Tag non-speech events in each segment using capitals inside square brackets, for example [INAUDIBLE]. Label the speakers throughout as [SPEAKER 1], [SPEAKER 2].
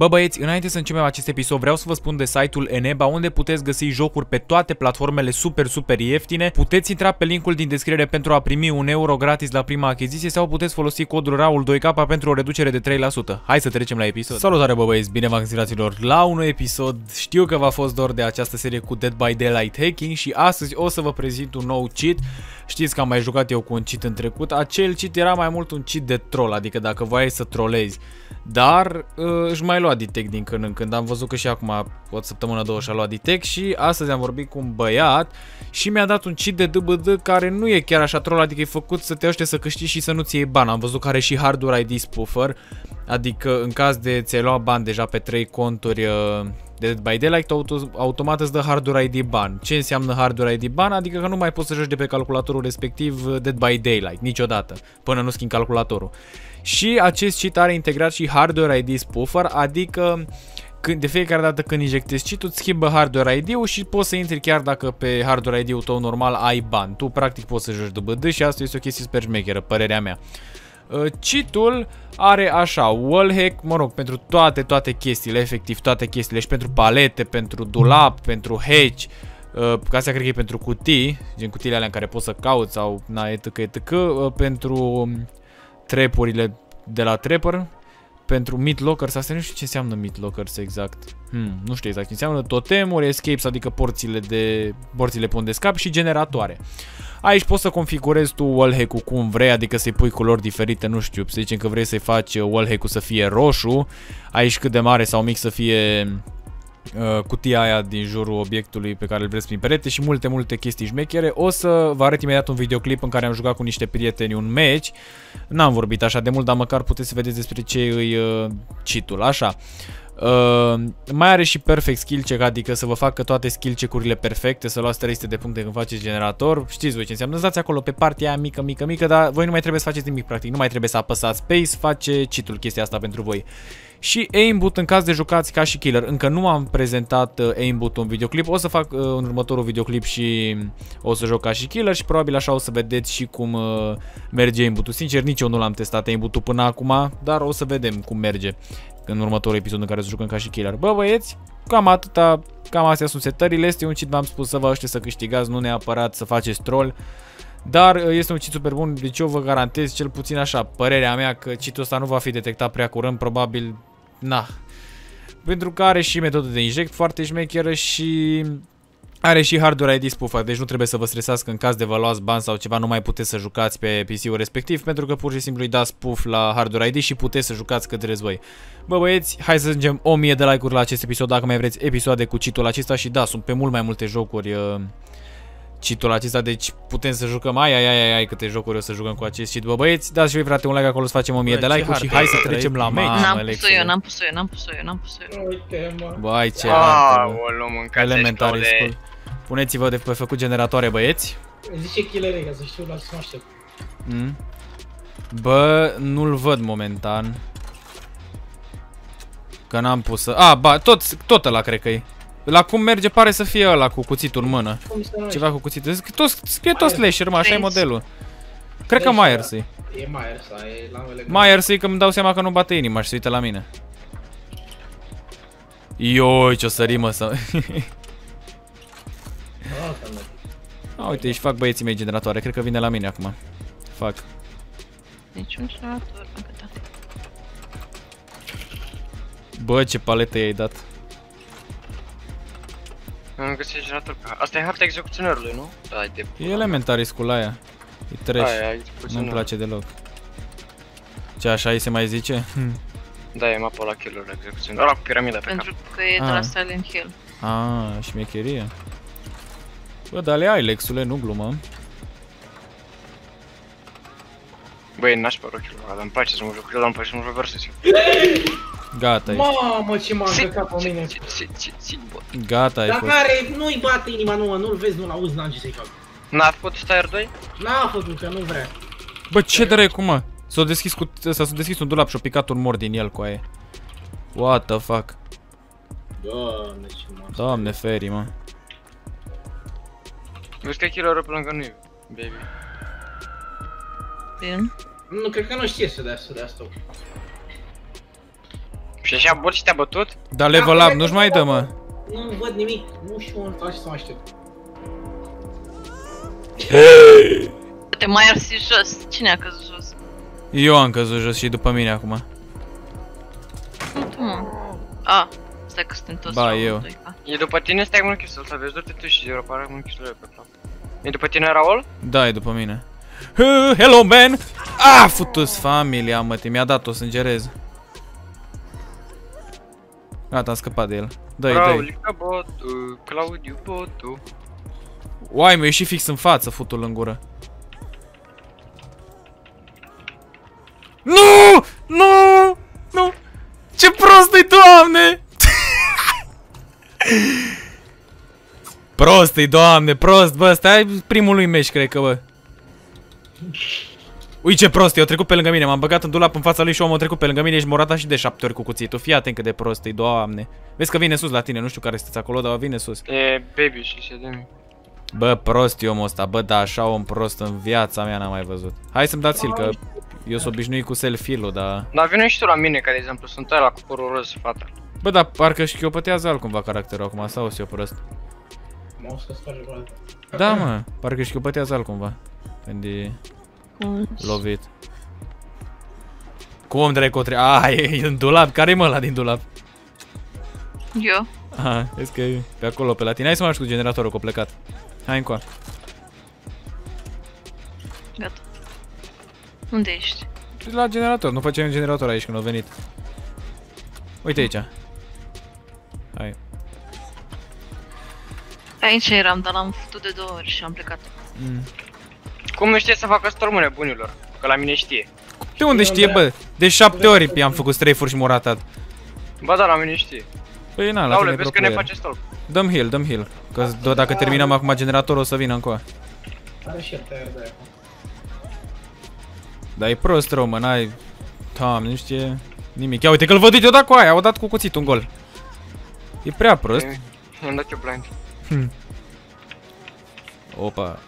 [SPEAKER 1] Bă băieți, înainte să începem acest episod, vreau să vă spun de site-ul Eneba, unde puteți găsi jocuri pe toate platformele super, super ieftine. Puteți intra pe linkul din descriere pentru a primi un euro gratis la prima achiziție sau puteți folosi codul RAUL2K pentru o reducere de 3%. Hai să trecem la episod. Salutare bă băieți, bine v-am găsit la un episod. Știu că v-a fost dor de această serie cu Dead by Daylight Hacking și astăzi o să vă prezint un nou cheat. Știți că am mai jucat eu cu un cheat în trecut. Acel cheat era mai mult un cheat de troll, adică dacă voiai să trolezi. Dar uh, își mai lua detect din când în când. Am văzut că și acum o săptămână, două și-a luat detect și astăzi am vorbit cu un băiat și mi-a dat un cheat de DBD care nu e chiar așa troll, adică e făcut să te aștept să câștigi și să nu-ți iei bani. Am văzut că are și hardware ID spoofer, adică în caz de ți-ai luat bani deja pe 3 conturi uh, de Dead by Daylight, auto, automat îți dă hardware ID ban. Ce înseamnă hardware ID ban? Adică că nu mai poți să joci de pe calculatorul respectiv uh, Dead by Daylight, niciodată, până nu schimbi calculatorul. Și acest cheat are integrat și hardware ID spoofer, adică când, de fiecare dată când injectezi cheat îți schimbă hardware ID-ul și poți să intri chiar dacă pe hardware ID-ul tău normal ai ban. Tu practic poți să joci DBD și asta este o chestie super șmecheră, părerea mea. Uh, cheat-ul are așa, wallhack, mă rog, pentru toate, toate chestiile, efectiv toate chestiile și pentru palete, pentru dulap, pentru hatch, uh, ca asta cred că e pentru cutii, gen cutiile alea în care poți să cauți sau na, etc, etc, uh, pentru trepurile de la trapper pentru meat lockers, asta nu știu ce înseamnă meat lockers exact. Hmm, nu știu exact ce înseamnă totemuri, escapes, adică porțile de porțile pe unde scap și generatoare. Aici poți să configurezi tu wallhack-ul cum vrei, adică să-i pui culori diferite, nu știu, să zicem că vrei să-i faci wallhack-ul să fie roșu, aici cât de mare sau mic să fie Uh, cutia aia din jurul obiectului pe care îl vreți prin perete și multe, multe chestii șmechere. O să vă arăt imediat un videoclip în care am jucat cu niște prieteni un match. N-am vorbit așa de mult, dar măcar puteți să vedeți despre ce îi uh, citul. Așa. Uh, mai are și perfect skill check, adică să vă facă toate skill check-urile perfecte, să luați 300 de puncte când faceți generator. Știți voi ce înseamnă? Dați acolo pe partea aia mică, mică, mică, dar voi nu mai trebuie să faceți nimic practic, nu mai trebuie să apăsați space, face cheat-ul chestia asta pentru voi și aimbot în caz de jucați ca și killer. Încă nu am prezentat uh, aimbot un videoclip, o să fac uh, în următorul videoclip și o să joc ca și killer și probabil așa o să vedeți și cum uh, merge aimbot-ul. Sincer, nici eu nu l-am testat aimbot-ul până acum, dar o să vedem cum merge în următorul episod în care să jucăm ca și killer. Bă băieți, cam atâta, cam astea sunt setările, este un cheat, v-am spus să vă aștept să câștigați, nu neapărat să faceți troll. Dar uh, este un cheat super bun, deci eu vă garantez cel puțin așa, părerea mea că cheat-ul ăsta nu va fi detectat prea curând, probabil na. Pentru că are și metodă de inject foarte șmecheră și are și hardware ID spoofer, deci nu trebuie să vă stresați că în caz de vă luați bani sau ceva nu mai puteți să jucați pe PC-ul respectiv pentru că pur și simplu îi dați spoof la hardware ID și puteți să jucați cât vreți voi. Bă băieți, hai să ajungem 1000 de like-uri la acest episod dacă mai vreți episoade cu citul acesta și da, sunt pe mult mai multe jocuri uh, cheat-ul acesta, deci putem să jucăm, ai, ai, ai, ai, câte jocuri o să jucăm cu acest cheat, bă băieți, dați și voi frate un like acolo să facem 1000 de like-uri și hai să trecem la match.
[SPEAKER 2] N-am pus eu, n-am pus eu, n-am pus eu, n-am pus eu.
[SPEAKER 3] Uite, mă.
[SPEAKER 1] Bă, ai ce
[SPEAKER 4] Aoleu, mâncați
[SPEAKER 1] Elementar
[SPEAKER 4] de...
[SPEAKER 1] school. Puneți-vă de pe făcut generatoare, băieți.
[SPEAKER 3] Zice killer ca să știu la să mă aștept.
[SPEAKER 1] Mm. Bă, nu-l văd momentan. Că n-am pus să... A, ba, tot, tot ăla cred că e. La cum merge pare să fie ăla cu cuțitul în mână.
[SPEAKER 3] Cum se numește?
[SPEAKER 1] Ceva cu cuțitul. Tot, scrie tot slasher, mă, așa e
[SPEAKER 2] Myers.
[SPEAKER 1] modelul. Cred că
[SPEAKER 3] Slasher.
[SPEAKER 1] Myers -i.
[SPEAKER 3] E Myers, da, e la mele.
[SPEAKER 1] Myers -i că îmi dau seama că nu bate inima și se uită la mine. Ioi, ce-o sări, mă, să... [LAUGHS] A, uite, își fac băieții mei generatoare. Cred că vine la mine acum. Fac.
[SPEAKER 2] Niciun generator, încă da.
[SPEAKER 1] Bă, ce paletă i-ai dat.
[SPEAKER 4] Am găsit generator pe... Asta e harta execuționerului, nu? Da, e de...
[SPEAKER 1] E elementariscul aia. E trash.
[SPEAKER 4] Aia,
[SPEAKER 1] Nu-mi
[SPEAKER 4] execuționerul.
[SPEAKER 1] place deloc. Ce, așa îi se mai zice?
[SPEAKER 4] Da, e mapa la kill-uri execuționer. Ăla cu piramida pe cap.
[SPEAKER 2] Pentru că e de la
[SPEAKER 1] Ah.
[SPEAKER 2] Silent Hill.
[SPEAKER 1] Ah, șmecherie. Bă, dar le ai, Lexule, nu glumă.
[SPEAKER 4] Băi, n-aș pe rochiul ăla, dar îmi place să mă joc cu el, dar îmi place să mă joc versus eu.
[SPEAKER 1] Gata, ești.
[SPEAKER 3] Mamă, ce m-a încărcat pe mine.
[SPEAKER 4] Țin, țin, țin, țin, bă.
[SPEAKER 1] Gata, ai
[SPEAKER 3] Dar
[SPEAKER 1] fost.
[SPEAKER 3] care nu-i bate inima, nu, nu-l vezi, nu-l auzi, n-am ce să-i fac.
[SPEAKER 4] N-a făcut Stire 2?
[SPEAKER 3] N-a făcut, că nu vrea.
[SPEAKER 1] Bă, ce dracu, mă? S-a deschis cu... S-a deschis un dulap și-a picat un mor din el cu aia. What the fuck?
[SPEAKER 3] Doamne, ce m-a...
[SPEAKER 1] Doamne feri, mă.
[SPEAKER 4] Vezi că e killer pe lângă noi, baby.
[SPEAKER 2] Bine.
[SPEAKER 3] Nu, cred că nu știe să dea, să dea stop.
[SPEAKER 4] Și așa bot și te-a bătut?
[SPEAKER 1] Dar level up nu-și mai dă, mă.
[SPEAKER 3] Nu văd nimic, nu știu unde stau și să mă aștept.
[SPEAKER 2] Te mai arsi jos. Cine a căzut jos?
[SPEAKER 1] Eu am căzut jos și după mine acum.
[SPEAKER 2] Nu tu, mă. A, stai că suntem toți
[SPEAKER 1] Ba,
[SPEAKER 2] la
[SPEAKER 1] eu.
[SPEAKER 2] doi, ca.
[SPEAKER 4] E după tine, stai mă închis, să vezi, du-te tu și zero, pare mă închis pe cap. E după tine, Raul?
[SPEAKER 1] Da, e după mine. Huh, Hello, man! Ah, futus familia, mă, te mi-a dat-o, sângerez. Gata, am scăpat de el. Dă-i, dă-i.
[SPEAKER 4] Raulica botu, Claudiu botu.
[SPEAKER 1] Uai, mi-a ieșit fix în față, futul în gură. Nu! Nu! Nu! Prost e, doamne, prost, bă, stai primul lui meci, cred că, bă. Ui ce prost e, a trecut pe lângă mine, m-am băgat în dulap în fața lui și omul a trecut pe lângă mine și m-a ratat și de șapte ori cu cuțitul. Fii atent cât de prost e, doamne. Vezi că vine sus la tine, nu știu care sunteți acolo, dar vine sus.
[SPEAKER 4] E baby și se dă
[SPEAKER 1] Bă, prost e omul ăsta, bă, da, așa om prost în viața mea n-am mai văzut. Hai să-mi dați heal, că eu sunt obișnuit cu self-heal-ul, dar...
[SPEAKER 4] Dar vină și tu la mine, ca de exemplu, sunt ăla cu părul roz, fata.
[SPEAKER 1] Bă, dar parcă șchiopătează altcumva caracterul acum, sau sunt eu prost?
[SPEAKER 3] Mă o să sparge cu alta.
[SPEAKER 1] Da, mă, parcă șchiopătează altcumva. Când e
[SPEAKER 2] Cum?
[SPEAKER 1] lovit. Cum dracu tre... Ah, [LAUGHS] e în dulap, care-i mă ăla din dulap?
[SPEAKER 2] Eu?
[SPEAKER 1] Aha, vezi că e pe acolo, pe la tine. Hai să mă cu generatorul, că a plecat. Hai încoa.
[SPEAKER 2] Gata. Unde ești?
[SPEAKER 1] La generator, nu facem generator aici când a venit. Uite aici.
[SPEAKER 2] Aici eram, dar l-am făcut de două ori și am plecat.
[SPEAKER 1] Mm.
[SPEAKER 4] Cum nu știe să facă stormune bunilor? Că la mine știe.
[SPEAKER 1] De unde știe, bă? De șapte ori i-am făcut strafe-uri și m-au ratat.
[SPEAKER 4] Ba da, la mine știe.
[SPEAKER 1] Păi na, la
[SPEAKER 4] Raule,
[SPEAKER 1] tine e
[SPEAKER 4] vezi
[SPEAKER 1] pro
[SPEAKER 4] că ne
[SPEAKER 1] player.
[SPEAKER 4] face stolp.
[SPEAKER 1] Dăm heal, dăm heal. Că do- dacă terminăm acum generatorul o să vină încoa.
[SPEAKER 3] Are și el tăier de acum.
[SPEAKER 1] Dar e prost rău, mă, n-ai... Doamne, nu știe nimic. Ia uite că-l văd, uite, o dat cu aia, o dat cu cuțitul un gol. E prea prost.
[SPEAKER 4] E, I-am dat eu blind.
[SPEAKER 1] Opa.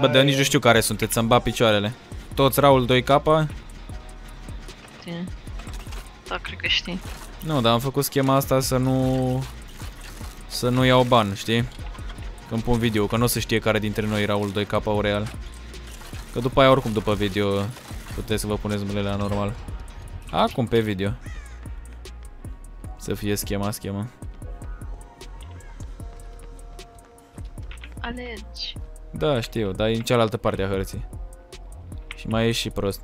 [SPEAKER 1] Bă, dar nici nu știu care sunteți, să-mi bat picioarele. Toți Raul 2K?
[SPEAKER 2] Tine. Da, cred că știi.
[SPEAKER 1] Nu, dar am făcut schema asta să nu... Să nu iau ban, știi? Când pun video, că nu o să știe care dintre noi Raul 2K o real. Că după aia, oricum, după video, puteți să vă puneți numele la normal. Acum pe video. Să fie schema, schema.
[SPEAKER 2] Alegi.
[SPEAKER 1] Da, știu, dar e în cealaltă parte a hărții. Și mai e și prost.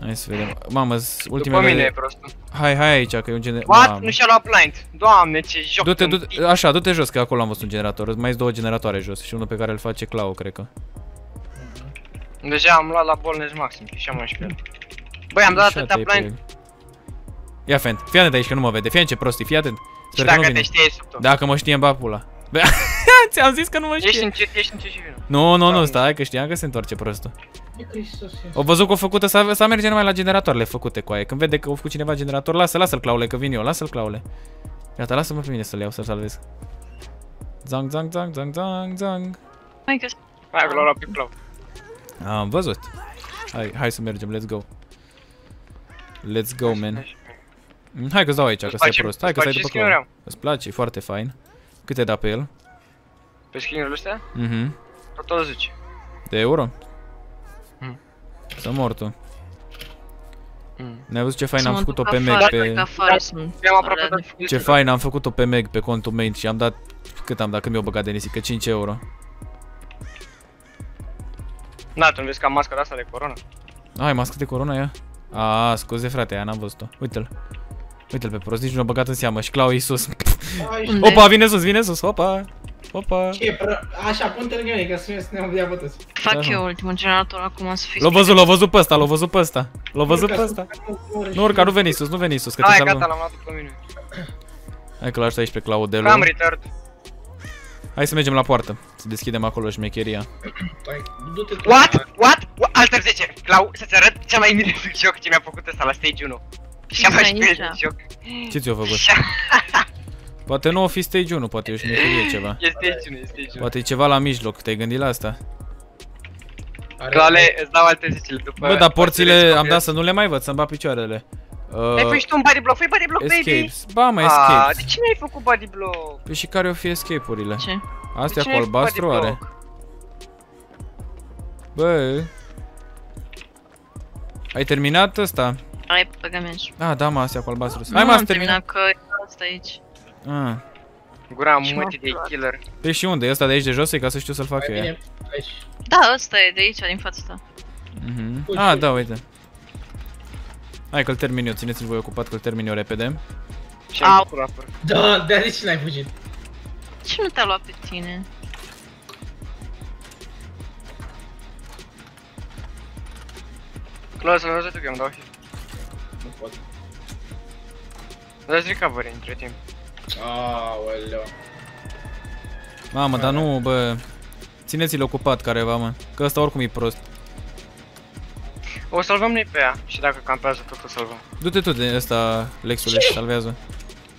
[SPEAKER 1] Hai să vedem. Mamă, s-
[SPEAKER 4] După
[SPEAKER 1] ultimele...
[SPEAKER 4] mine e prostul.
[SPEAKER 1] Hai, hai aici, că e un gener...
[SPEAKER 4] What?
[SPEAKER 1] Mamă.
[SPEAKER 4] Nu și-a luat blind. Doamne, ce joc.
[SPEAKER 1] Du-te, du
[SPEAKER 4] tâmpit.
[SPEAKER 1] așa, du-te jos, că acolo am văzut un generator. Mai sunt două generatoare jos și unul pe care îl face Clau, cred că.
[SPEAKER 4] Deja am luat la bolnez maxim, și am și pe el. Băi, am dat
[SPEAKER 1] Așa
[SPEAKER 4] atâta
[SPEAKER 1] te-ai pe
[SPEAKER 4] blind.
[SPEAKER 1] el. Ia fent, fii atent aici că nu mă vede. Fii atent ce prost e, fii atent.
[SPEAKER 4] Și
[SPEAKER 1] Sper că nu
[SPEAKER 4] dacă
[SPEAKER 1] vine.
[SPEAKER 4] te știi, sub tot.
[SPEAKER 1] Dacă mă știe în bapula. Bă, [LAUGHS] Ți-am zis că nu mă
[SPEAKER 4] Ești
[SPEAKER 1] știe.
[SPEAKER 4] încet, ești încet și vină.
[SPEAKER 1] Nu, nu, nu,
[SPEAKER 4] Doamne.
[SPEAKER 1] stai că știam că se întoarce prostul.
[SPEAKER 3] E Hristos, e.
[SPEAKER 1] O văzut că o făcută să, să merge numai la generatoarele făcute cu aia. Când vede că o făcut cineva generator, lasă, lasă-l claule, că vin eu, lasă-l claule. Gata, lasă-mă pe mine să-l iau, să-l salvez. Zang, zang, zang, zang, zang, zang.
[SPEAKER 2] Hai că
[SPEAKER 4] Hai că l-au luat pe plau.
[SPEAKER 1] Am văzut. Hai, hai să mergem, let's go. Let's go, man. Mm, Hai că-ți dau aici, că
[SPEAKER 4] Îți
[SPEAKER 1] stai
[SPEAKER 4] place-
[SPEAKER 1] prost. Hai că
[SPEAKER 4] îți
[SPEAKER 1] stai
[SPEAKER 4] place
[SPEAKER 1] după clau.
[SPEAKER 4] skin-ul
[SPEAKER 1] Îți place, e foarte fain. Cât ai dat pe el?
[SPEAKER 4] Pe skin-urile astea?
[SPEAKER 1] Mhm.
[SPEAKER 4] Tot 20.
[SPEAKER 1] De euro?
[SPEAKER 4] Mm.
[SPEAKER 1] Să mor tu.
[SPEAKER 4] Mm.
[SPEAKER 1] Ne-ai văzut ce fain
[SPEAKER 2] să
[SPEAKER 1] am
[SPEAKER 2] mă
[SPEAKER 1] făcut-o
[SPEAKER 2] duc
[SPEAKER 1] pe
[SPEAKER 2] afară,
[SPEAKER 1] Meg
[SPEAKER 2] cred
[SPEAKER 1] pe...
[SPEAKER 2] că afară sunt
[SPEAKER 4] Mi-am aproape
[SPEAKER 2] alea
[SPEAKER 4] dat
[SPEAKER 2] de-
[SPEAKER 1] Ce fain am făcut-o pe Meg pe contul main și am dat... Cât am dat? Cât mi-au băgat de nisică? 5 euro.
[SPEAKER 4] Da, tu nu vezi că am masca de asta de corona?
[SPEAKER 1] Ai mască de corona ea? A, scuze frate, aia n-am văzut-o. Uite-l. Uite-l pe prost, nici nu l-a băgat în seamă și Clau e sus.
[SPEAKER 3] Ai,
[SPEAKER 2] Unde? [LAUGHS]
[SPEAKER 1] Opa, vine sus, vine sus, opa. Opa.
[SPEAKER 3] Ce, pră... Așa, pun-te lângă mine, ca să să ne dea bătăți.
[SPEAKER 2] Fac
[SPEAKER 1] Da,
[SPEAKER 2] eu ultimul generator acum să fii
[SPEAKER 1] L-a văzut, l-a văzut pe ăsta, l-a văzut pe ăsta. L-a văzut pe ăsta. Nu urca, nu veni sus, nu veni sus, că te
[SPEAKER 4] Hai, gata,
[SPEAKER 1] salvăm.
[SPEAKER 4] l-am luat după mine.
[SPEAKER 1] Hai că l-aș aici pe Claudelu.
[SPEAKER 4] Am retard.
[SPEAKER 1] Hai să mergem la poartă. Să deschidem acolo șmecheria.
[SPEAKER 3] Du-te tu.
[SPEAKER 4] What? What? What? Alter 10. Clau, să-ți arăt cea mai mine joc ce mi-a făcut ăsta la stage 1. Și am mai
[SPEAKER 2] Aici.
[SPEAKER 4] șpirit de joc.
[SPEAKER 1] Ce ți-a făcut?
[SPEAKER 4] Și [LAUGHS]
[SPEAKER 1] Poate nu o fi stage 1, poate e o șmecherie ceva.
[SPEAKER 4] E stage 1, e stage 1.
[SPEAKER 1] Poate e ceva la mijloc, te-ai gândit la asta?
[SPEAKER 3] Are-
[SPEAKER 4] Claule, îți dau alte 10 după...
[SPEAKER 1] Bă, dar porțile am
[SPEAKER 4] descoperit.
[SPEAKER 1] dat să nu le mai văd, să-mi bat picioarele.
[SPEAKER 4] Ai
[SPEAKER 1] Uh,
[SPEAKER 4] făcut și tu un body block, făi body block, baby!
[SPEAKER 1] escapes. Ba, mă,
[SPEAKER 4] Ah,
[SPEAKER 1] escapes.
[SPEAKER 4] de ce n-ai făcut body block?
[SPEAKER 1] Păi și care o fi escape-urile?
[SPEAKER 2] Ce?
[SPEAKER 1] Astea
[SPEAKER 4] De
[SPEAKER 1] cu
[SPEAKER 4] ce n-ai făcut
[SPEAKER 1] albastru
[SPEAKER 4] body
[SPEAKER 1] are?
[SPEAKER 4] block?
[SPEAKER 1] Bă. Ai terminat ăsta?
[SPEAKER 2] Ai băga mea și.
[SPEAKER 1] Ah, da, mă, astea cu albastru.
[SPEAKER 2] Nu
[SPEAKER 1] Hai, mă,
[SPEAKER 2] am
[SPEAKER 1] ați terminat.
[SPEAKER 2] terminat că e asta aici.
[SPEAKER 1] Ah.
[SPEAKER 4] Gura
[SPEAKER 2] Și
[SPEAKER 4] mutii
[SPEAKER 2] m-a
[SPEAKER 4] de
[SPEAKER 2] luat.
[SPEAKER 4] killer.
[SPEAKER 1] Păi și unde? E ăsta de aici de jos? E ca să știu să-l fac
[SPEAKER 3] Mai
[SPEAKER 1] eu.
[SPEAKER 3] bine aici.
[SPEAKER 2] Da, ăsta e de aici, din fața ta.
[SPEAKER 1] Mhm.
[SPEAKER 3] Uite,
[SPEAKER 1] Ah,
[SPEAKER 3] uite.
[SPEAKER 1] da, uite. Hai că-l termin eu, țineți-l voi ocupat că-l termin eu repede.
[SPEAKER 4] Ce am
[SPEAKER 2] Au.
[SPEAKER 4] făcut rapor?
[SPEAKER 3] Da, de de ce n-ai fugit?
[SPEAKER 2] Ce nu te-a luat pe tine?
[SPEAKER 4] Close, l-am văzut că îmi dau hit.
[SPEAKER 3] Nu pot.
[SPEAKER 4] Dați recovery între timp.
[SPEAKER 3] Aoleu.
[SPEAKER 1] Mamă, dar nu, bă. Țineți-l ocupat careva, mă. Că ăsta oricum e prost.
[SPEAKER 4] O salvăm noi pe ea și dacă campează tot o salvăm.
[SPEAKER 1] Du-te tu de ăsta, Lexule, și salvează.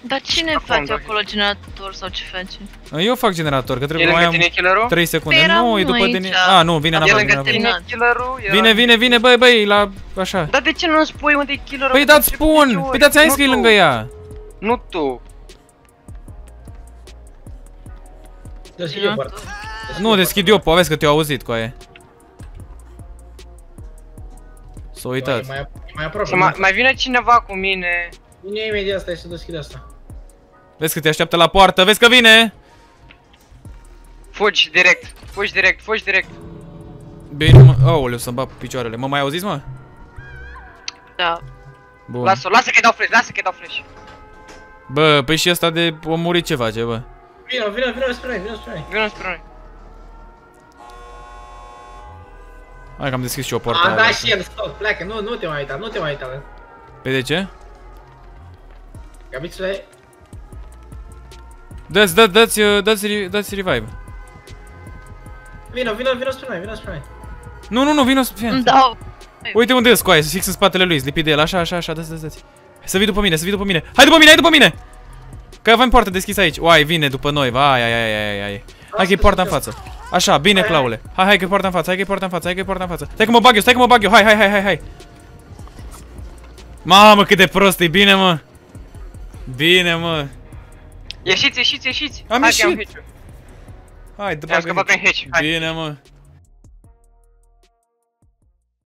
[SPEAKER 2] Dar cine
[SPEAKER 4] Acum,
[SPEAKER 2] face
[SPEAKER 1] da.
[SPEAKER 4] dacă-
[SPEAKER 2] acolo generator sau ce face?
[SPEAKER 1] Eu fac generator, că
[SPEAKER 4] E
[SPEAKER 1] trebuie mai
[SPEAKER 4] lângă
[SPEAKER 1] am
[SPEAKER 4] tine killerul?
[SPEAKER 1] 3 secunde.
[SPEAKER 2] Păi eram
[SPEAKER 1] Nu, e după
[SPEAKER 2] aici.
[SPEAKER 1] Denis. Ah, nu, vine
[SPEAKER 2] Am
[SPEAKER 4] E
[SPEAKER 1] înapoi.
[SPEAKER 2] lângă
[SPEAKER 1] Vine,
[SPEAKER 4] lângă
[SPEAKER 1] înapoi.
[SPEAKER 2] terminat.
[SPEAKER 4] tine killerul? Era-
[SPEAKER 1] vine, vine, vine, băi, băi, la așa.
[SPEAKER 4] Dar de ce nu-mi spui unde e killerul?
[SPEAKER 1] Păi
[SPEAKER 4] Că
[SPEAKER 1] dați
[SPEAKER 4] te
[SPEAKER 1] spun!
[SPEAKER 4] zice
[SPEAKER 1] Păi dați ai
[SPEAKER 4] Nu
[SPEAKER 1] zis că e
[SPEAKER 4] tu.
[SPEAKER 1] lângă ea.
[SPEAKER 4] Nu tu.
[SPEAKER 3] Deschid eu poarta.
[SPEAKER 1] Nu, deschid eu, povesc că te-au auzit cu aia. S-a
[SPEAKER 3] E
[SPEAKER 1] uitat.
[SPEAKER 3] mai, e mai aproape.
[SPEAKER 4] Să mai, mai vine cineva cu mine.
[SPEAKER 3] Vine imediat, stai să deschid asta.
[SPEAKER 1] Vezi că te așteaptă la poartă, vezi că vine!
[SPEAKER 4] Fugi direct. Fugi direct, fugi direct.
[SPEAKER 1] Bine, mă. Aoleu, să-mi bag picioarele. Mă mai auziți, mă?
[SPEAKER 2] Da.
[SPEAKER 1] Bun.
[SPEAKER 4] Lasă-o, lasă că-i dau flash, lasă că-i dau flash.
[SPEAKER 1] Bă, păi și ăsta de o murit ce face, bă?
[SPEAKER 3] Vino, vino, vino spre noi, vino spre noi.
[SPEAKER 4] Vino spre noi.
[SPEAKER 1] Hai că am deschis și o poartă.
[SPEAKER 3] Am
[SPEAKER 1] aia.
[SPEAKER 3] dat și el, stop, pleacă, nu, nu te mai uita, nu te mai uita. bă.
[SPEAKER 1] Păi de ce?
[SPEAKER 3] Gabițule,
[SPEAKER 1] Dați, dați, dați, uh, dați, re- dați revive.
[SPEAKER 3] vino, vino, vino spre noi, vino spre noi.
[SPEAKER 1] Nu, nu, nu, vino, fie.
[SPEAKER 2] Îmi dau.
[SPEAKER 1] Uite unde e scoaie, fix în spatele lui, lipit de el, așa, așa, așa, dați, dați, dați. Să vii după mine, să vii după mine. Hai după mine, hai după mine! Că avem poartă deschisă aici. Uai, vine după noi, vai, ai, ai, ai, ai, ai. Hai că e poarta în față. Așa, bine, Claule. Hai, hai că e poarta în față, hai că e poarta în față, hai că e poarta în față. Stai că mă bag eu, stai că mă bag eu, hai, hai, hai, hai, hai. Mamă, cât de prost e, bine, mă. Bine, mă.
[SPEAKER 4] Ieșiți, ieșiți, ieșiți.
[SPEAKER 1] Am
[SPEAKER 4] Hai că
[SPEAKER 1] ieșit.
[SPEAKER 4] hitch-ul.
[SPEAKER 1] Hai, după
[SPEAKER 4] Te-am scăpat prin hitch, hai.
[SPEAKER 1] Bine, mă.